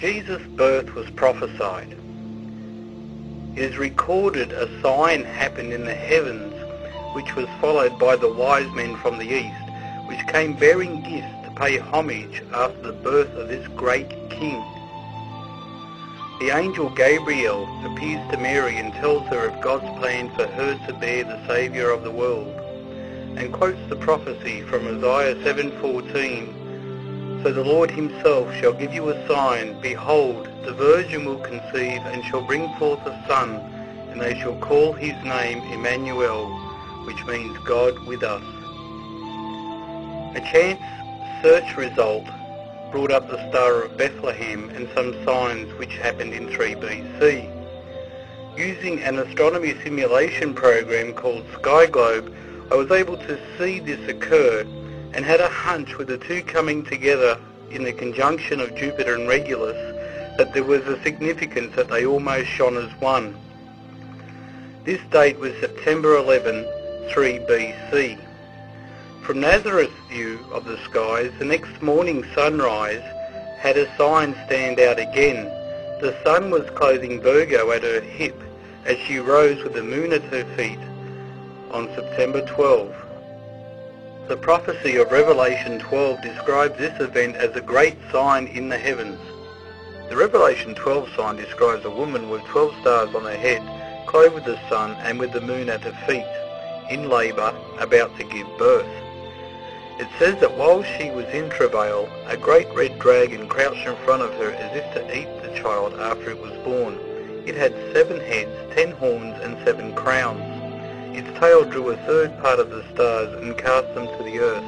Jesus' birth was prophesied. It is recorded a sign happened in the heavens, which was followed by the wise men from the east, which came bearing gifts to pay homage after the birth of this great king. The angel Gabriel appears to Mary and tells her of God's plan for her to bear the Saviour of the world, and quotes the prophecy from Isaiah 7:14 so the Lord himself shall give you a sign. Behold, the virgin will conceive and shall bring forth a son, and they shall call his name Emmanuel, which means God with us. A chance search result brought up the Star of Bethlehem and some signs which happened in 3 BC. Using an astronomy simulation program called SkyGlobe, I was able to see this occur and had a hunch with the two coming together in the conjunction of Jupiter and Regulus that there was a significance that they almost shone as one. This date was September 11, 3 BC. From Nazareth's view of the skies, the next morning sunrise had a sign stand out again. The sun was clothing Virgo at her hip as she rose with the moon at her feet on September 12. The prophecy of Revelation 12 describes this event as a great sign in the heavens. The Revelation 12 sign describes a woman with 12 stars on her head, clothed with the sun and with the moon at her feet, in labour, about to give birth. It says that while she was in travail, a great red dragon crouched in front of her as if to eat the child after it was born. It had seven heads, ten horns and seven crowns. Its tail drew a third part of the stars and cast them to the earth.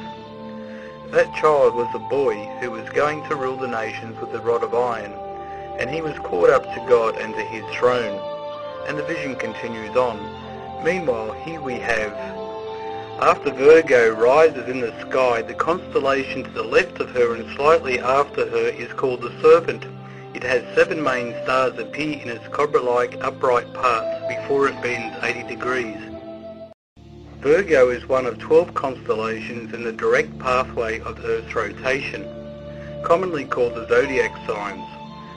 That child was a boy who was going to rule the nations with a rod of iron, and he was caught up to God and to his throne. And the vision continues on. Meanwhile, here we have, after Virgo rises in the sky, the constellation to the left of her and slightly after her is called the Serpent. It has seven main stars appear in its cobra-like upright parts before it bends 80 degrees. Virgo is one of 12 constellations in the direct pathway of Earth's rotation, commonly called the zodiac signs.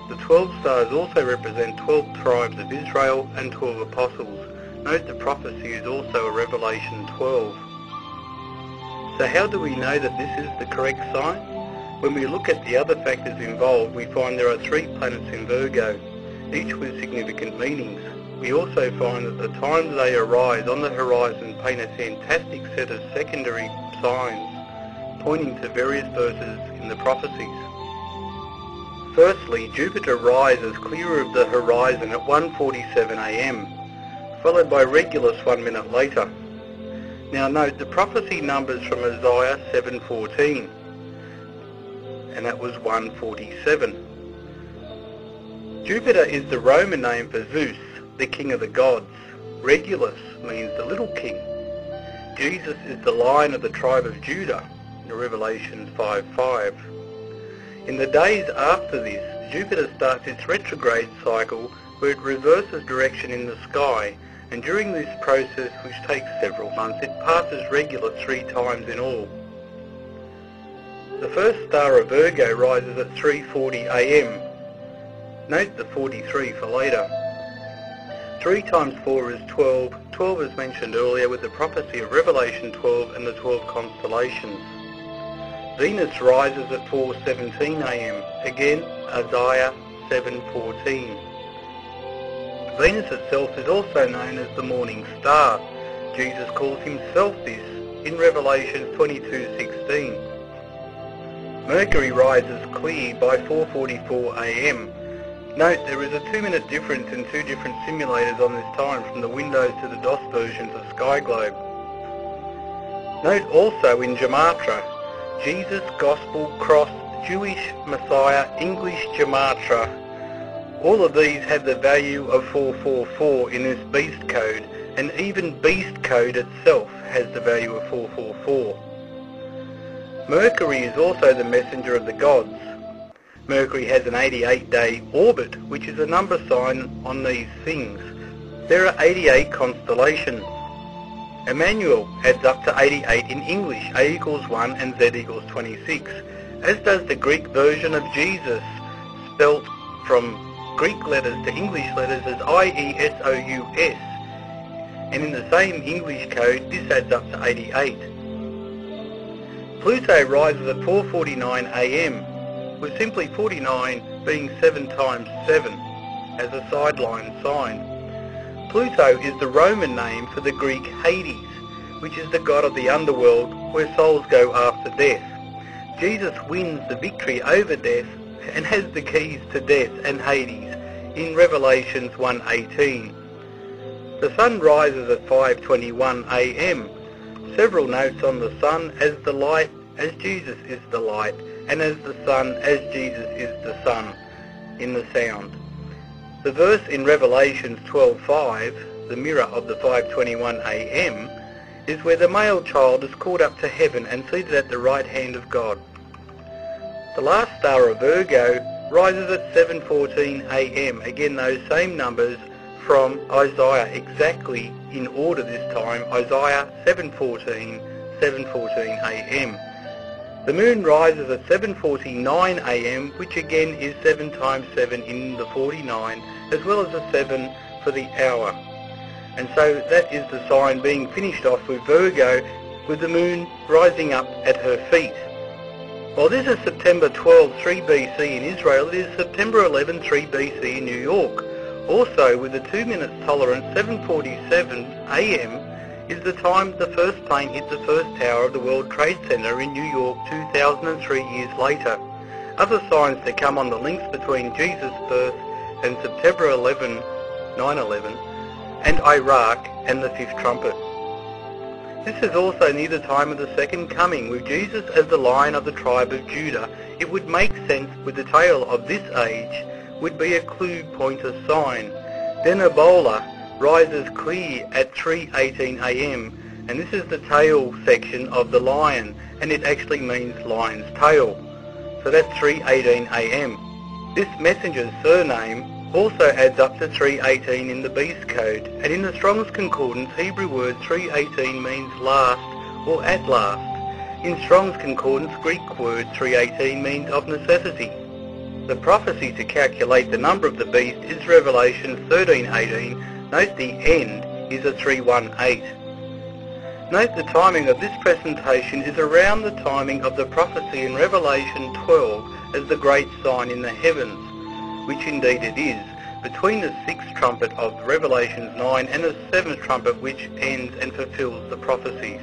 The 12 stars also represent 12 tribes of Israel and 12 apostles. Note the prophecy is also a Revelation 12. So how do we know that this is the correct sign? When we look at the other factors involved, we find there are three planets in Virgo, each with significant meanings. We also find that the times they arise on the horizon paint a fantastic set of secondary signs pointing to various verses in the prophecies. Firstly, Jupiter rises clear of the horizon at 1.47am, followed by Regulus one minute later. Now note the prophecy numbers from Isaiah 7.14, and that was 147. Jupiter is the Roman name for Zeus, the king of the gods. Regulus means the little king. Jesus is the lion of the tribe of Judah in Revelation 5.5. In the days after this, Jupiter starts its retrograde cycle where it reverses direction in the sky and during this process, which takes several months, it passes Regulus three times in all. The first star of Virgo rises at 3.40 am. Note the 43 for later. 3 times 4 is 12. 12 is mentioned earlier with the prophecy of Revelation 12 and the 12 constellations. Venus rises at 4.17 am. Again, Isaiah 7.14. Venus itself is also known as the morning star. Jesus calls himself this in Revelation 22.16. Mercury rises clear by 4.44 am Note there is a two minute difference in two different simulators on this time from the Windows to the DOS versions of SkyGlobe. Note also in Gematria, Jesus, Gospel, Cross, Jewish Messiah, English Gematria. All of these have the value of 444 in this beast code and even beast code itself has the value of 444. Mercury is also the messenger of the gods Mercury has an 88-day orbit, which is a number sign on these things. There are 88 constellations. Emmanuel adds up to 88 in English, A equals 1 and Z equals 26, as does the Greek version of Jesus, spelt from Greek letters to English letters as I-E-S-O-U-S. And in the same English code, this adds up to 88. Pluto rises at 4.49 am, with simply 49 being 7 times 7 as a sideline sign. Pluto is the Roman name for the Greek Hades, which is the god of the underworld where souls go after death. Jesus wins the victory over death and has the keys to death and Hades in Revelations 1.18. The sun rises at 5.21 am. Several notes on the sun as the light as Jesus is the light and as the sun as Jesus is the sun in the sound. The verse in Revelations 12.5, the mirror of the 5.21 am, is where the male child is called up to heaven and seated at the right hand of God. The last star of Virgo rises at 7.14 am. Again, those same numbers from Isaiah, exactly in order this time, Isaiah 7.14, 7.14 am. The moon rises at 7.49 am, which again is 7 times 7 in the 49, as well as a 7 for the hour. And so that is the sign being finished off with Virgo, with the moon rising up at her feet. While this is September 12, 3 BC in Israel, it is September 11, 3 BC in New York. Also, with a 2 minutes tolerance, 7.47 am is the time the first plane hit the first tower of the World Trade Center in New York 2003 years later. Other signs that come on the links between Jesus' birth and September 11, 9-11, and Iraq and the fifth trumpet. This is also near the time of the second coming, with Jesus as the lion of the tribe of Judah. It would make sense with the tale of this age would be a clue pointer sign. Denebola rises clear at 3.18 am, and this is the tail section of the lion, and it actually means lion's tail. So that's 3.18 am. This messenger's surname also adds up to 318 in the beast code, and in the Strong's Concordance, Hebrew word 318 means last or at last. In Strong's Concordance, Greek word 318 means of necessity. The prophecy to calculate the number of the beast is Revelation 13:18. Note the end is a 318. Note the timing of this presentation is around the timing of the prophecy in Revelation 12 as the great sign in the heavens which indeed it is, between the sixth trumpet of Revelations 9 and the seventh trumpet which ends and fulfills the prophecies.